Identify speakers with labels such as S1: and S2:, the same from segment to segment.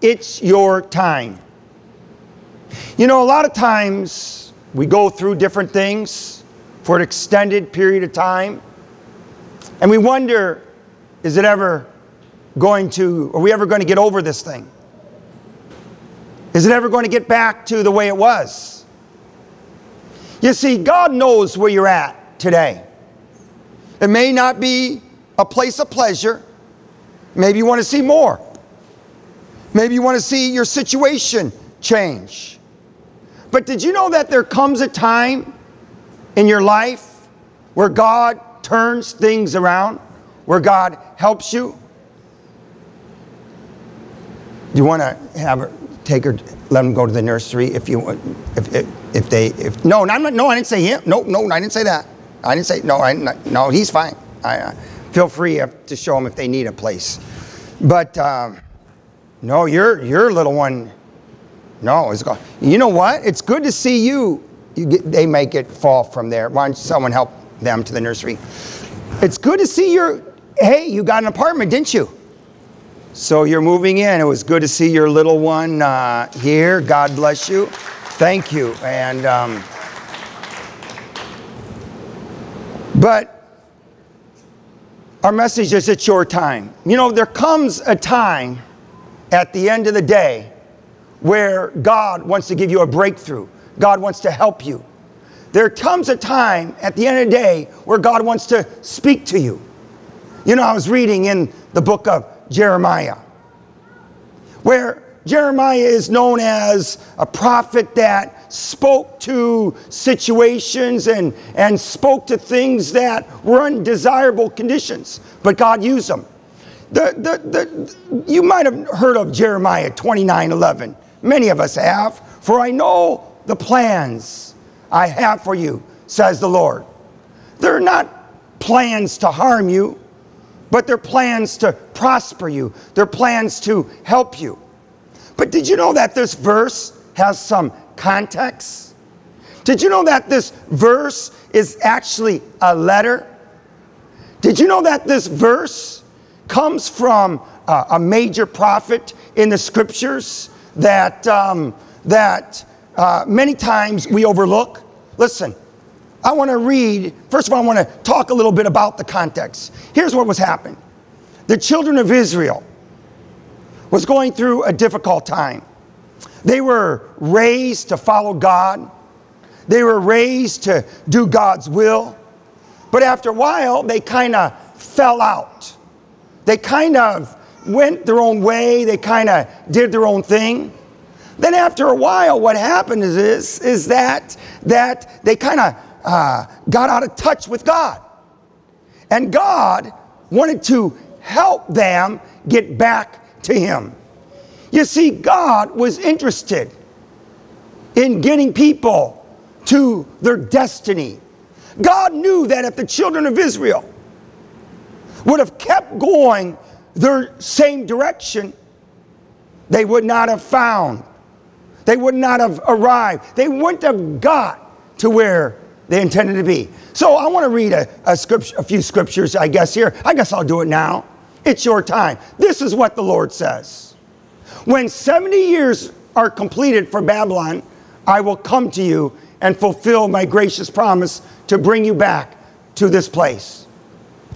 S1: it's your time. You know, a lot of times we go through different things for an extended period of time, and we wonder, is it ever going to, are we ever going to get over this thing? Is it ever going to get back to the way it was? You see, God knows where you're at today. It may not be a place of pleasure. Maybe you want to see more. Maybe you want to see your situation change. But did you know that there comes a time in your life where God turns things around, where God helps you? Do you want to have her take her, let them go to the nursery if you, if, if, if they, if, no, no, no, I didn't say him. No, no, I didn't say that. I didn't say, no, I, no, he's fine. I, feel free to show them if they need a place. But, um, no, your, your little one, no, it's gone. You know what? It's good to see you. you get, they make it fall from there. Why don't someone help them to the nursery? It's good to see your, hey, you got an apartment, didn't you? So you're moving in. It was good to see your little one uh, here. God bless you. Thank you. And, um, but our message is it's your time. You know, there comes a time at the end of the day where God wants to give you a breakthrough. God wants to help you. There comes a time at the end of the day where God wants to speak to you. You know, I was reading in the book of Jeremiah, where Jeremiah is known as a prophet that spoke to situations and, and spoke to things that were undesirable conditions, but God used them. The, the, the, you might have heard of Jeremiah 29 11. Many of us have. For I know the plans I have for you, says the Lord. They're not plans to harm you, but they're plans to prosper you, they're plans to help you. But did you know that this verse has some context? Did you know that this verse is actually a letter? Did you know that this verse comes from uh, a major prophet in the scriptures that, um, that uh, many times we overlook? Listen, I want to read, first of all, I want to talk a little bit about the context. Here's what was happening the children of Israel was going through a difficult time. They were raised to follow God, they were raised to do God's will. But after a while, they kind of fell out. They kind of went their own way, they kind of did their own thing. Then after a while, what happened is, is, is that, that they kind of uh, got out of touch with God. And God wanted to help them get back to him. You see, God was interested in getting people to their destiny. God knew that if the children of Israel would have kept going their same direction, they would not have found, they would not have arrived, they wouldn't have got to where they intended to be. So I want to read a, a, scripture, a few scriptures, I guess, here. I guess I'll do it now. It's your time. This is what the Lord says When 70 years are completed for Babylon, I will come to you and fulfill my gracious promise to bring you back to this place.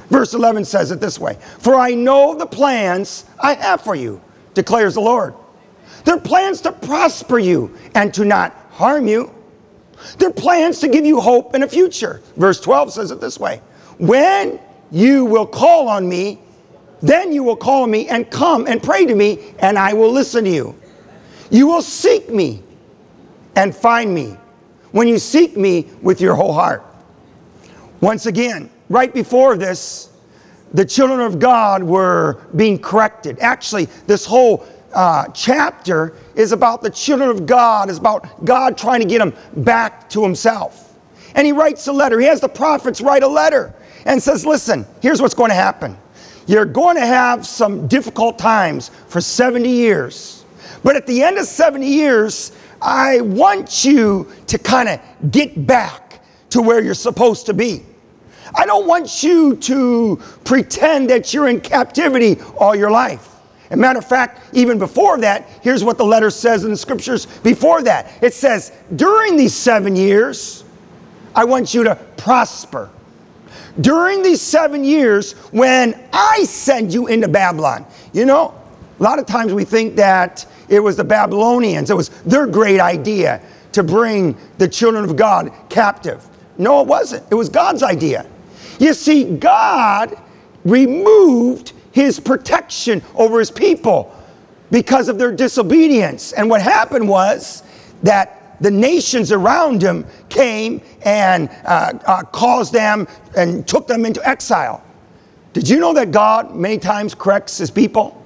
S1: Verse 11 says it this way For I know the plans I have for you, declares the Lord. They're plans to prosper you and to not harm you. They're plans to give you hope and a future. Verse 12 says it this way When you will call on me then you will call me and come and pray to me, and I will listen to you. You will seek me and find me when you seek me with your whole heart. Once again, right before this, the children of God were being corrected. Actually, this whole uh, chapter is about the children of God, is about God trying to get them back to Himself. And He writes a letter. He has the prophets write a letter and says, Listen, here's what's going to happen. You're going to have some difficult times for 70 years. But at the end of 70 years, I want you to kind of get back to where you're supposed to be. I don't want you to pretend that you're in captivity all your life And matter of fact, even before that, here's what the letter says in the scriptures before that. It says, during these seven years, I want you to prosper. During these seven years, when I send you into Babylon, you know, a lot of times we think that it was the Babylonians, it was their great idea to bring the children of God captive. No, it wasn't. It was God's idea. You see, God removed his protection over his people because of their disobedience. And what happened was that the nations around him came and uh, uh, caused them and took them into exile. Did you know that God many times corrects his people?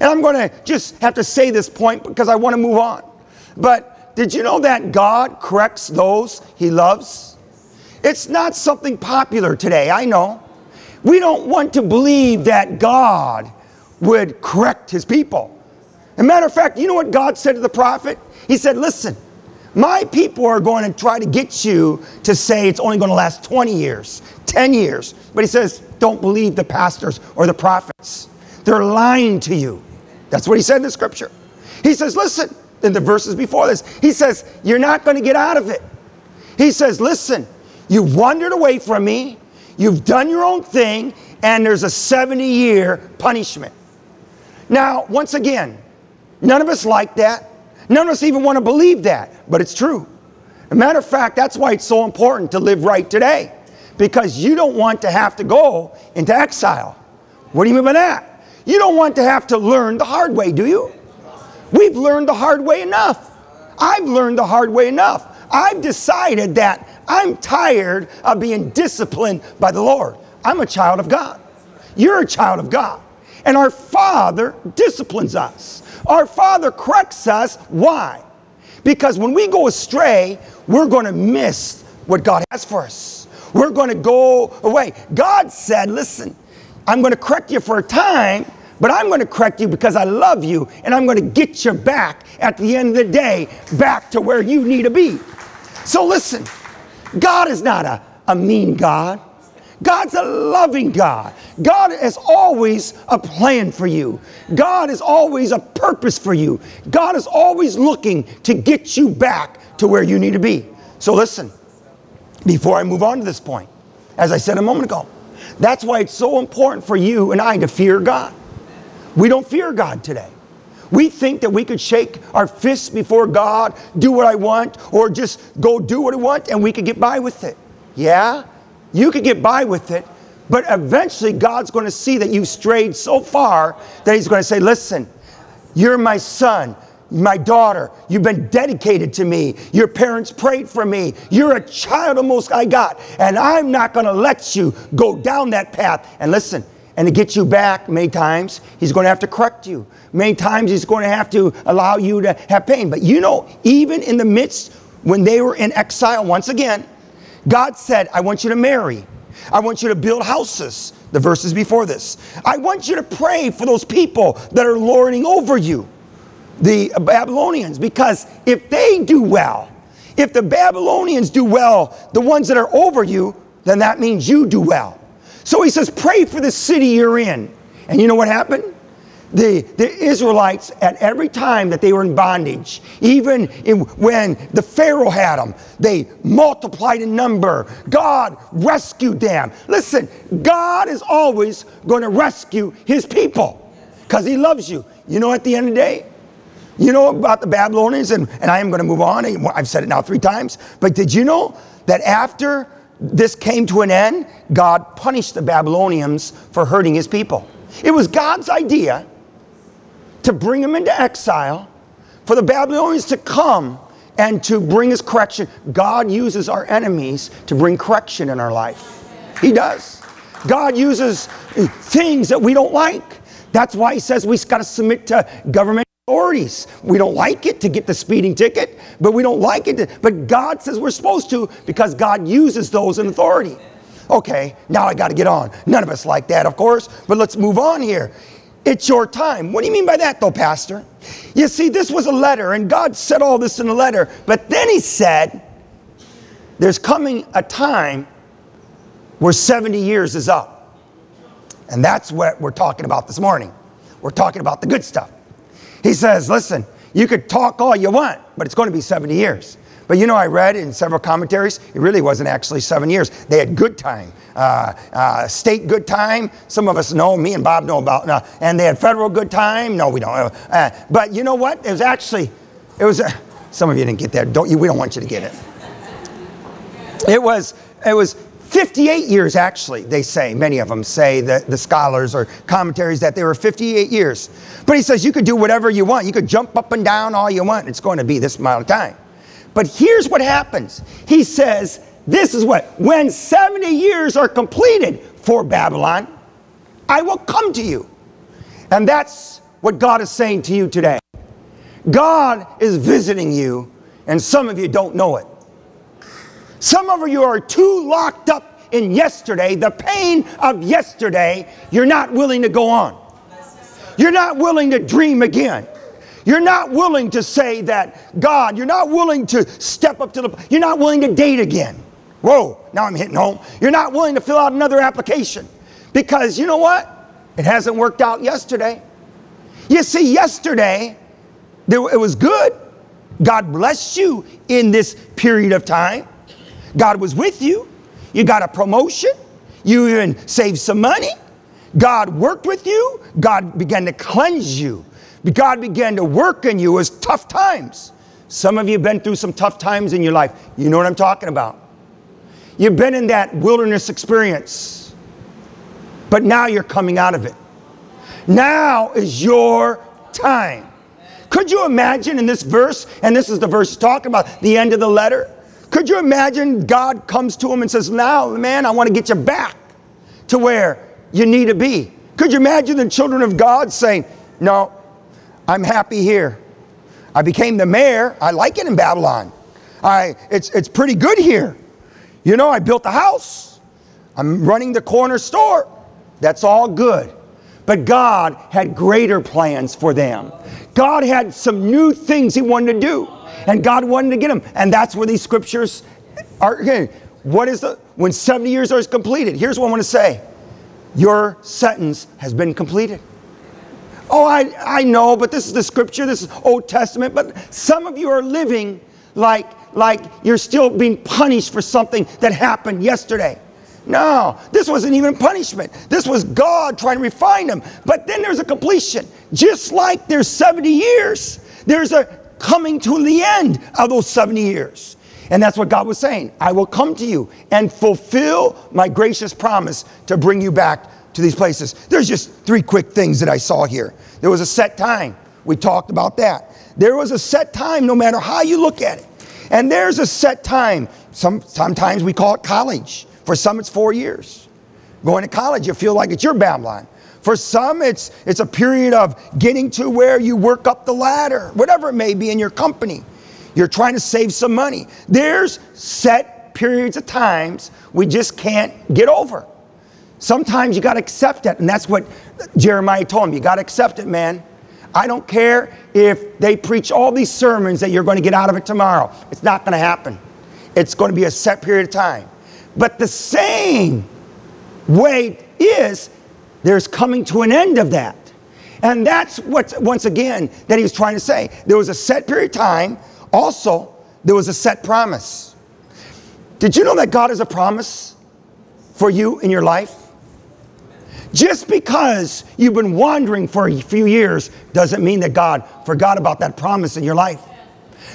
S1: And I'm going to just have to say this point because I want to move on. But did you know that God corrects those he loves? It's not something popular today, I know. We don't want to believe that God would correct his people. As a matter of fact, you know what God said to the prophet? He said, Listen, my people are going to try to get you to say it's only going to last 20 years, 10 years. But he says, Don't believe the pastors or the prophets. They're lying to you. That's what he said in the scripture. He says, Listen, in the verses before this, he says, You're not going to get out of it. He says, Listen, you've wandered away from me. You've done your own thing, and there's a 70 year punishment. Now, once again, none of us like that. None of us even want to believe that, but it's true. As a matter of fact, that's why it's so important to live right today, because you don't want to have to go into exile. What do you mean by that? You don't want to have to learn the hard way, do you? We've learned the hard way enough. I've learned the hard way enough. I've decided that I'm tired of being disciplined by the Lord. I'm a child of God. You're a child of God. And our Father disciplines us. Our Father corrects us. Why? Because when we go astray, we're going to miss what God has for us. We're going to go away. God said, Listen, I'm going to correct you for a time, but I'm going to correct you because I love you and I'm going to get you back at the end of the day, back to where you need to be. So listen, God is not a, a mean God. God's a loving God. God has always a plan for you. God is always a purpose for you. God is always looking to get you back to where you need to be. So listen, before I move on to this point, as I said a moment ago, that's why it's so important for you and I to fear God. We don't fear God today. We think that we could shake our fists before God, do what I want, or just go do what I want, and we could get by with it. Yeah, you could get by with it, but eventually God's going to see that you've strayed so far that He's going to say, Listen, you're my son, my daughter. You've been dedicated to me. Your parents prayed for me. You're a child of Most High God, and I'm not going to let you go down that path. And listen, and to get you back many times, he's going to have to correct you. Many times he's going to have to allow you to have pain. But you know, even in the midst when they were in exile, once again, God said, I want you to marry. I want you to build houses. The verses before this. I want you to pray for those people that are lording over you, the Babylonians, because if they do well, if the Babylonians do well, the ones that are over you, then that means you do well. So he says, pray for the city you're in. And you know what happened? The, the Israelites, at every time that they were in bondage, even in, when the Pharaoh had them, they multiplied in number. God rescued them. Listen, God is always going to rescue his people because he loves you. You know, at the end of the day, you know about the Babylonians, and, and I am going to move on. I've said it now three times, but did you know that after this came to an end, God punished the Babylonians for hurting his people. It was God's idea to bring them into exile, for the Babylonians to come and to bring his correction. God uses our enemies to bring correction in our life. He does. God uses things that we don't like. That's why he says we've got to submit to government We don't like it to get the speeding ticket, but we don't like it. To, but God says we're supposed to because God uses those in authority. Okay, now I got to get on. None of us like that, of course, but let's move on here. It's your time. What do you mean by that, though, Pastor? You see, this was a letter, and God said all this in a letter, but then He said, There's coming a time where 70 years is up. And that's what we're talking about this morning. we're talking about the good stuff. He says, listen, you could talk all you want, but it's going to be 70 years. But you know, I read in several commentaries, it really wasn't actually seven years. They had good time, uh, uh, state good time. Some of us know, me and Bob know about, uh, and they had federal good time. No, we don't. Uh, but you know what? It was actually, it was, uh, some of you didn't get that. Don't you? We don't want you to get it. It was, it was 58 years, actually, they say, many of them say, that the scholars or commentaries, that they were 58 years. But he says you could do whatever you want. You could jump up and down all you want. It's going to be this amount of time. But here's what happens. He says, this is what, when 70 years are completed for Babylon, I will come to you. And that's what God is saying to you today. God is visiting you, and some of you don't know it. Some of you are too locked up in yesterday, the pain of yesterday, you're not willing to go on. You're not willing to dream again. You're not willing to say that, God, you're not willing to step up to the, you're not willing to date again. Whoa, now I'm hitting home. You're not willing to fill out another application because you know what? It hasn't worked out yesterday. You see, yesterday, it was good. God blessed you in this period of time. God was with you. You got a promotion. You even saved some money. God worked with you. God began to cleanse you. God began to work in you as tough times. Some of you have been through some tough times in your life. You know what I'm talking about. You've been in that wilderness experience, but now you're coming out of it. Now is your time. Could you imagine in this verse, and this is the verse talking about the end of the letter? Could you imagine God comes to him and says, Now, man, I want to get you back to where you need to be? Could you imagine the children of God saying, No, I'm happy here. I became the mayor. I like it in Babylon. I, it's, it's pretty good here. You know, I built a house. I'm running the corner store. That's all good. But God had greater plans for them. God had some new things He wanted to do. And God wanted to get them. And that's where these scriptures are. Okay, what is the, when 70 years are completed? Here's what I want to say Your sentence has been completed. Oh, I, I know, but this is the scripture, this is Old Testament. But some of you are living like, like you're still being punished for something that happened yesterday. No, this wasn't even punishment. This was God trying to refine them. But then there's a completion. Just like there's 70 years, there's a coming to the end of those 70 years. And that's what God was saying. I will come to you and fulfill my gracious promise to bring you back to these places. There's just three quick things that I saw here. There was a set time. We talked about that. There was a set time no matter how you look at it. And there's a set time. Some, sometimes we call it college. For some, it's four years. Going to college, you feel like it's your Babylon. For some, it's, it's a period of getting to where you work up the ladder, whatever it may be in your company. You're trying to save some money. There's set periods of times we just can't get over. Sometimes you got to accept it. And that's what Jeremiah told him. You got to accept it, man. I don't care if they preach all these sermons that you're going to get out of it tomorrow. It's not going to happen. It's going to be a set period of time. But the same way is there's coming to an end of that. And that's what, once again, that he was trying to say. There was a set period of time. Also, there was a set promise. Did you know that God has a promise for you in your life? Just because you've been wandering for a few years doesn't mean that God forgot about that promise in your life.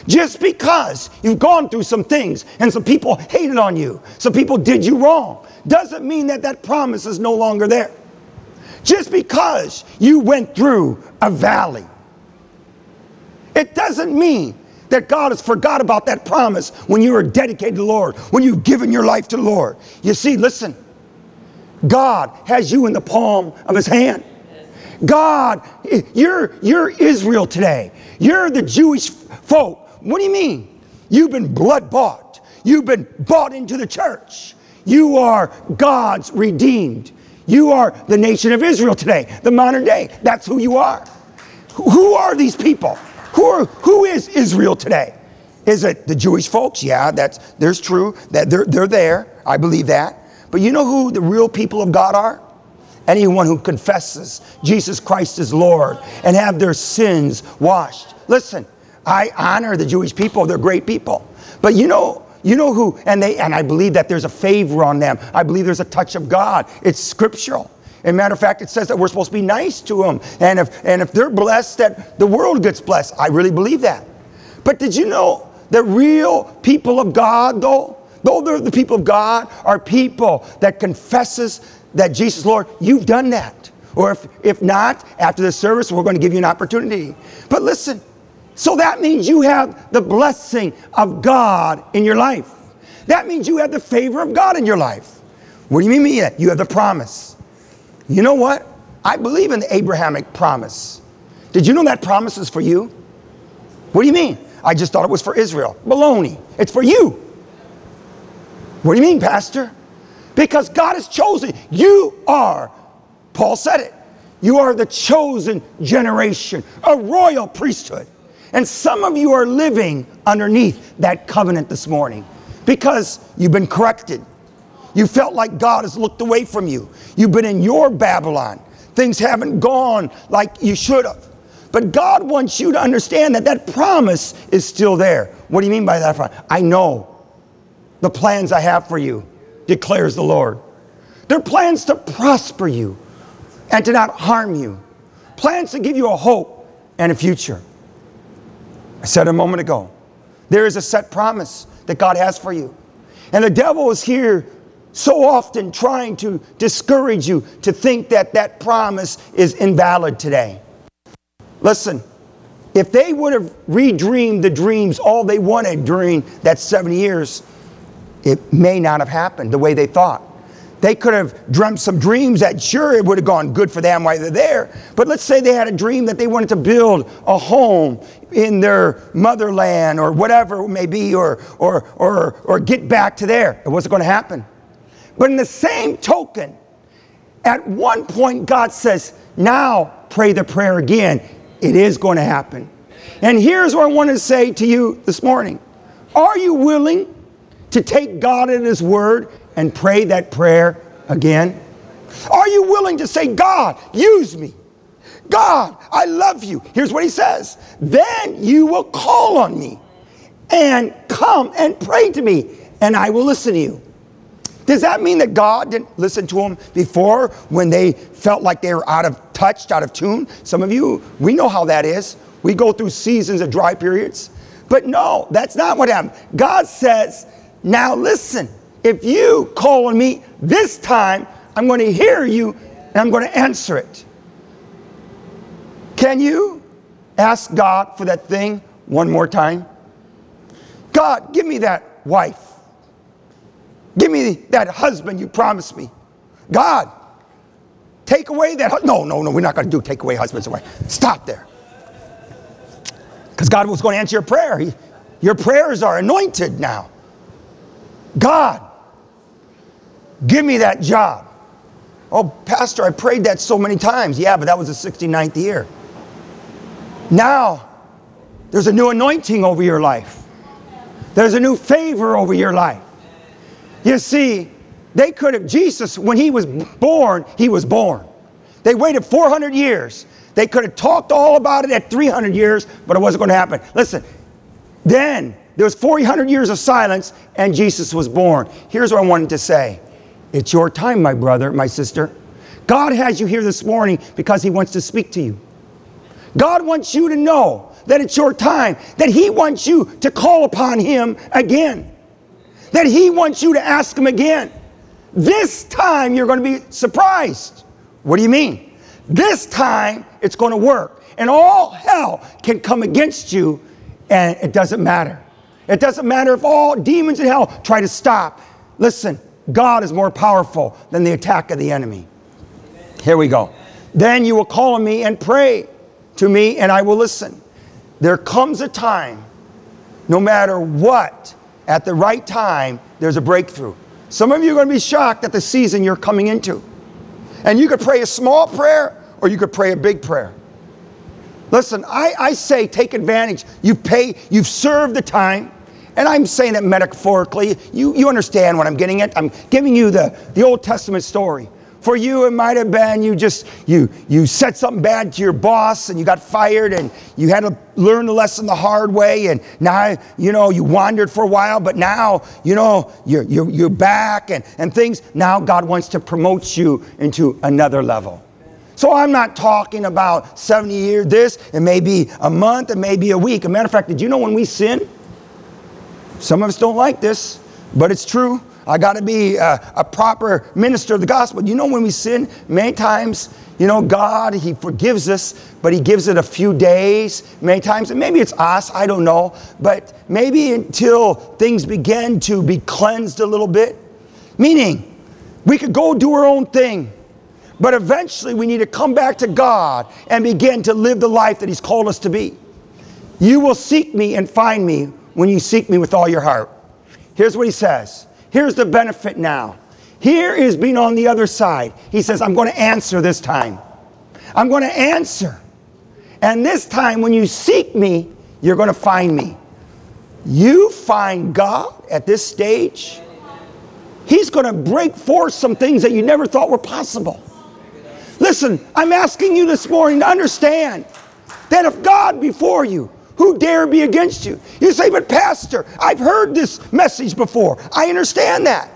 S1: Just because you've gone through some things and some people hated on you, some people did you wrong, doesn't mean that that promise is no longer there. Just because you went through a valley, it doesn't mean that God has forgot about that promise when you are dedicated to the Lord, when you've given your life to the Lord. You see, listen, God has you in the palm of his hand. God, you're, you're Israel today. You're the Jewish folk. What do you mean? You've been blood bought. You've been bought into the church. You are God's redeemed. You are the nation of Israel today, the modern day. That's who you are. Who are these people? Who, are, who is Israel today? Is it the Jewish folks? Yeah, that's there's true that they're, they're there. I believe that. But you know who the real people of God are? Anyone who confesses Jesus Christ is Lord and have their sins washed. Listen, I honor the Jewish people, they're great people. But you know, you know who, and they and I believe that there's a favor on them. I believe there's a touch of God. It's scriptural. As a matter of fact, it says that we're supposed to be nice to them. And if and if they're blessed, that the world gets blessed. I really believe that. But did you know that real people of God, though, though they're the people of God, are people that confesses that Jesus Lord, you've done that. Or if, if not, after the service, we're going to give you an opportunity. But listen, so that means you have the blessing of God in your life. That means you have the favor of God in your life. What do you mean that? You have the promise. You know what? I believe in the Abrahamic promise. Did you know that promise is for you? What do you mean? I just thought it was for Israel. Baloney. It's for you. What do you mean, Pastor? Because God has chosen. You are, Paul said it, you are the chosen generation, a royal priesthood. And some of you are living underneath that covenant this morning because you've been corrected. You felt like God has looked away from you. You've been in your Babylon. Things haven't gone like you should have. But God wants you to understand that that promise is still there. What do you mean by that? I know the plans I have for you, declares the Lord. They're plans to prosper you and to not harm you, plans to give you a hope and a future. I said a moment ago, there is a set promise that God has for you. And the devil is here so often trying to discourage you to think that that promise is invalid today. Listen, if they would have redreamed the dreams all they wanted during that 70 years, it may not have happened the way they thought. They could have dreamt some dreams that sure it would have gone good for them while they're there. But let's say they had a dream that they wanted to build a home in their motherland or whatever it may be, or, or, or, or get back to there. It wasn't going to happen. But in the same token, at one point, God says, Now pray the prayer again. It is going to happen. And here's what I want to say to you this morning Are you willing to take God at His word and pray that prayer again? Are you willing to say, God, use me? God, I love you. Here's what he says Then you will call on me and come and pray to me, and I will listen to you. Does that mean that God didn't listen to them before when they felt like they were out of touch, out of tune? Some of you, we know how that is. We go through seasons of dry periods. But no, that's not what happened. God says, now listen, if you call on me this time, I'm going to hear you and I'm going to answer it. Can you ask God for that thing one more time? God, give me that wife. Give me that husband you promised me. God, take away that. No, no, no, we're not going to do take away husbands away. Stop there. Because God was going to answer your prayer. He, your prayers are anointed now. God, give me that job. Oh, Pastor, I prayed that so many times. Yeah, but that was the 69th year. Now, there's a new anointing over your life. There's a new favor over your life. You see, they could have, Jesus, when he was born, he was born. They waited 400 years. They could have talked all about it at 300 years, but it wasn't going to happen. Listen, then there was 400 years of silence, and Jesus was born. Here's what I wanted to say It's your time, my brother, my sister. God has you here this morning because He wants to speak to you. God wants you to know that it's your time, that He wants you to call upon Him again, that He wants you to ask Him again. This time you're going to be surprised. What do you mean? This time it's going to work, and all hell can come against you, and it doesn't matter. It doesn't matter if all demons in hell try to stop. Listen, God is more powerful than the attack of the enemy. Here we go. Then you will call on me and pray to me, and I will listen. There comes a time, no matter what, at the right time, there's a breakthrough. Some of you are going to be shocked at the season you're coming into. And you could pray a small prayer or you could pray a big prayer. Listen, I, I say take advantage. You pay, you've served the time. And I'm saying it metaphorically. You, you understand what I'm getting at. I'm giving you the, the Old Testament story. for you, it might have been you just you you said something bad to your boss and you got fired and you had to learn the lesson the hard way and now you know you wandered for a while, but now you know you're you're, you're back and, and things. Now God wants to promote you into another level. So I'm not talking about 70 years, this, it may be a month, it may be a week. A matter of fact, did you know when we sin? Some of us don't like this, but it's true. I got to be a, a, proper minister of the gospel. You know, when we sin, many times, you know, God, He forgives us, but He gives it a few days, many times. And maybe it's us, I don't know. But maybe until things begin to be cleansed a little bit. Meaning, we could go do our own thing. But eventually, we need to come back to God and begin to live the life that He's called us to be. You will seek me and find me when you seek me with all your heart. Here's what He says Here's the benefit now. Here is being on the other side. He says, I'm going to answer this time. I'm going to answer. And this time, when you seek me, you're going to find me. You find God at this stage, He's going to break forth some things that you never thought were possible. Listen, I'm asking you this morning to understand that if God before you, who dare be against you? You say, but Pastor, I've heard this message before. I understand that.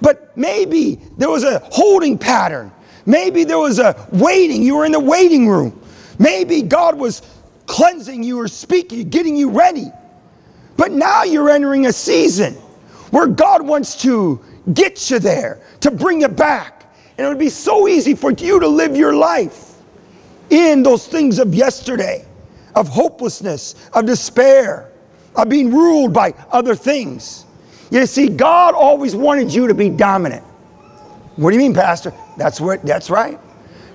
S1: But maybe there was a holding pattern. Maybe there was a waiting. You were in the waiting room. Maybe God was cleansing you or speaking, getting you ready. But now you're entering a season where God wants to get you there, to bring you back. And it would be so easy for you to live your life in those things of yesterday, of hopelessness, of despair, of being ruled by other things. You see, God always wanted you to be dominant. What do you mean, Pastor? That's what that's right.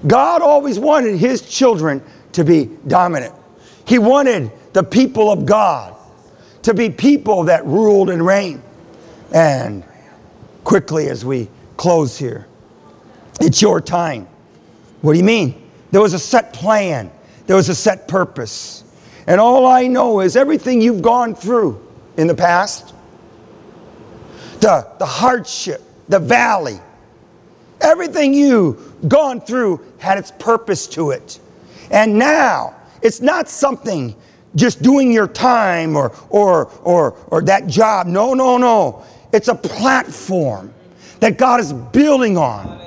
S1: God always wanted his children to be dominant. He wanted the people of God to be people that ruled and reigned. And quickly as we close here, it's your time. What do you mean? There was a set plan, there was a set purpose. And all I know is everything you've gone through in the past, the, the hardship, the valley, everything you've gone through had its purpose to it. And now, it's not something just doing your time or, or, or, or that job. No, no, no. It's a platform that God is building on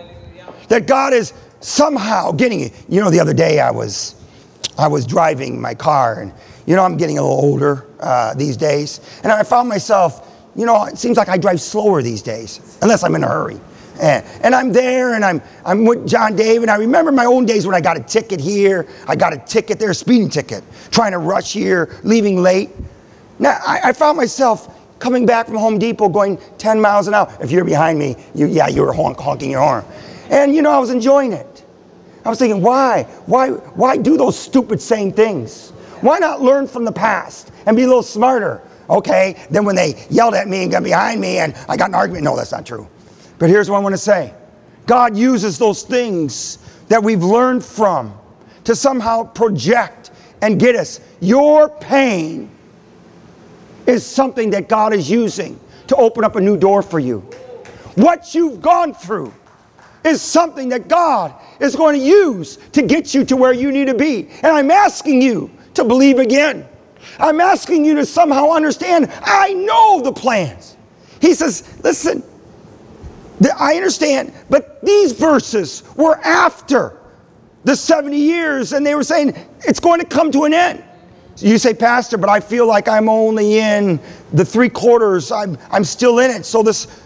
S1: that God is somehow getting it. You know, the other day I was, I was driving my car, and you know, I'm getting a little older uh, these days, and I found myself, you know, it seems like I drive slower these days, unless I'm in a hurry. And, and, I'm there and I'm, I'm with John David. I remember my own days when I got a ticket here, I got a ticket there, a speeding ticket, trying to rush here, leaving late. Now, I, I found myself coming back from Home Depot going 10 miles an hour. If you're behind me, you, yeah, you were honk, honking your horn. And you know, I was enjoying it. I was thinking, why? Why, why do those stupid same things? Why not learn from the past and be a little smarter? Okay, then when they yelled at me and got behind me and I got an argument, no, that's not true. But here's what I want to say God uses those things that we've learned from to somehow project and get us. Your pain is something that God is using to open up a new door for you. What you've gone through is something that God is going to use to get you to where you need to be. And I'm asking you to believe again. I'm asking you to somehow understand I know the plans. He says, listen, I understand, but these verses were after the 70 years, and they were saying it's going to come to an end. You say, Pastor, but I feel like I'm only in the three quarters, I'm, I'm still in it, so this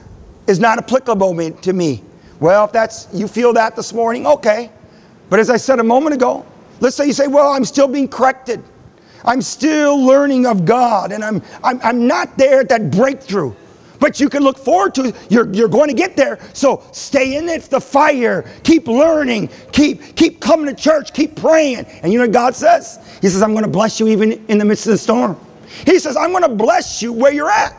S1: is not applicable to me. Well, if that's you feel that this morning, okay. But as I said a moment ago, let's say you say, well, I'm still being corrected. I'm still learning of God and I'm, I'm, I'm not there at that breakthrough. But you can look forward to you're, you're going to get there. So stay in it, the fire. Keep learning. Keep, keep coming to church. Keep praying. And you know what God says? He says, I'm going to bless you even in the midst of the storm. He says, I'm going to bless you where you're at.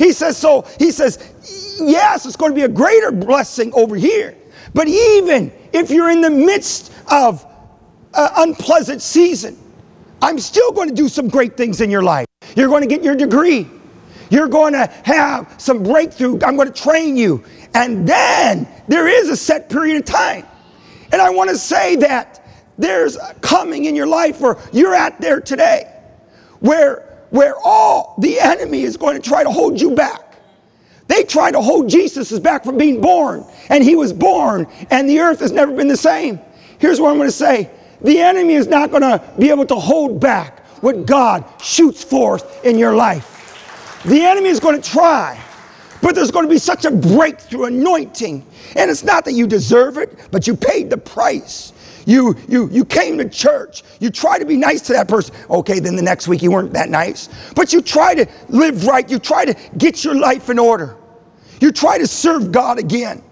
S1: He says, so he says, yes, it's going to be a greater blessing over here. But even if you're in the midst of an unpleasant season, I'm still going to do some great things in your life. You're going to get your degree. You're going to have some breakthrough. I'm going to train you. And then there is a set period of time. And I want to say that there's coming in your life where you're at there today, where, where all the enemy is going to try to hold you back. They tried to hold Jesus back from being born, and he was born, and the earth has never been the same. Here's what I'm going to say the enemy is not going to be able to hold back what God shoots forth in your life. The enemy is going to try, but there's going to be such a breakthrough anointing. And it's not that you deserve it, but you paid the price. You, you, you came to church. You try to be nice to that person. Okay, then the next week you weren't that nice. But you try to live right. You try to get your life in order. You try to serve God again.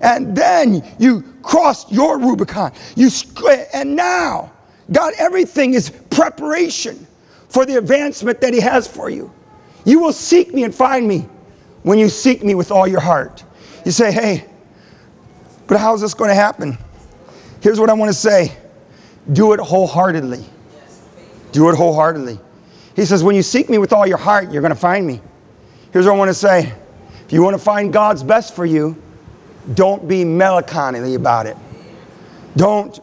S1: And then you cross your Rubicon. You and now God everything is preparation for the advancement that he has for you. You will seek me and find me when you seek me with all your heart. You say, "Hey, but how's this going to happen?" Here's what I want to say. Do it wholeheartedly. Do it wholeheartedly. He says, when you seek me with all your heart, you're going to find me. Here's what I want to say. If you want to find God's best for you, don't be melancholy about it. Don't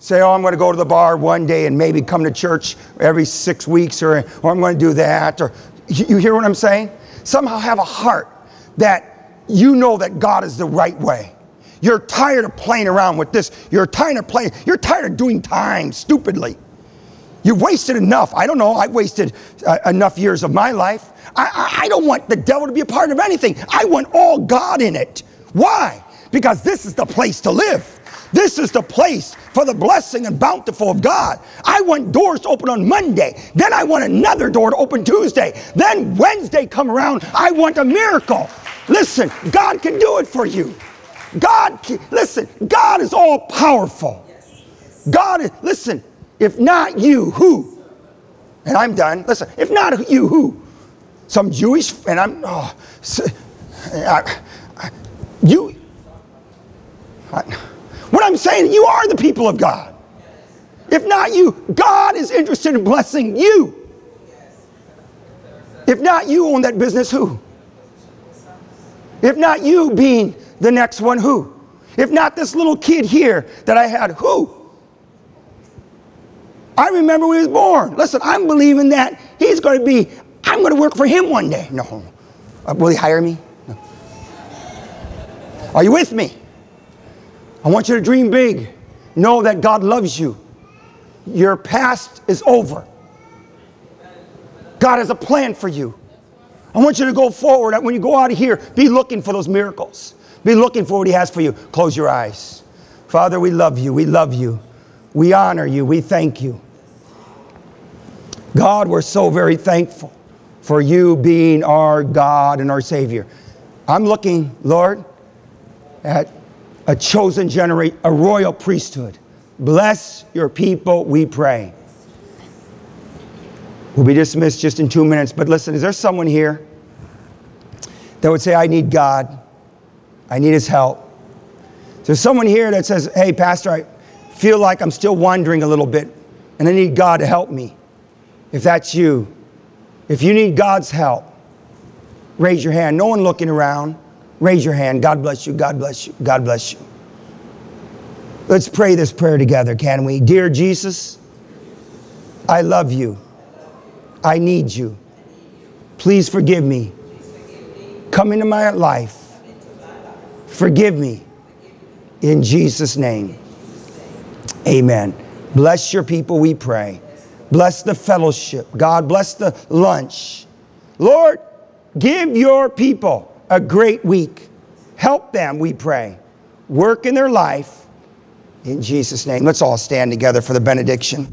S1: say, oh, I'm going to go to the bar one day and maybe come to church every six weeks, or, or I'm going to do that. Or you hear what I'm saying? Somehow have a heart that you know that God is the right way. You're tired of playing around with this. You're tired of playing. You're tired of doing time stupidly. You've wasted enough. I don't know. I've wasted uh, enough years of my life. I, I, I don't want the devil to be a part of anything. I want all God in it. Why? Because this is the place to live. This is the place for the blessing and bountiful of God. I want doors to open on Monday. Then I want another door to open Tuesday. Then Wednesday come around, I want a miracle. Listen, God can do it for you. God, can, listen, God is all powerful. God is, listen, if not you, who? And I'm done. Listen, if not you, who? Some Jewish, and I'm, oh, I, I, you, I, what I'm saying, you are the people of God. If not you, God is interested in blessing you. If not you own that business, who? If not you being the next one, who? If not this little kid here that I had, who? I remember when he was born. Listen, I'm believing that he's going to be, I'm going to work for him one day. No. Uh, will he hire me? No. Are you with me? I want you to dream big. Know that God loves you. Your past is over. God has a plan for you. I want you to go forward. When you go out of here, be looking for those miracles. Be looking for what He has for you. Close your eyes. Father, we love you. We love you. We honor you. We thank you. God, we're so very thankful for you being our God and our Savior. I'm looking, Lord, at a chosen generation, a royal priesthood. Bless your people, we pray. We'll be dismissed just in two minutes, but listen, is there someone here that would say, I need God, I need His help? Is there someone here that says, Hey, Pastor, I feel like I'm still wandering a little bit and I need God to help me? If that's you, if you need God's help, raise your hand. No one looking around. Raise your hand. God bless you. God bless you. God bless you. Let's pray this prayer together, can we? Dear Jesus, I love you. I need you. Please forgive me. Come into my life. Forgive me. In Jesus' name. Amen. Bless your people, we pray. Bless the fellowship. God, bless the lunch. Lord, give your people a great week. Help them, we pray. Work in their life. In Jesus' name. Let's all stand together for the benediction.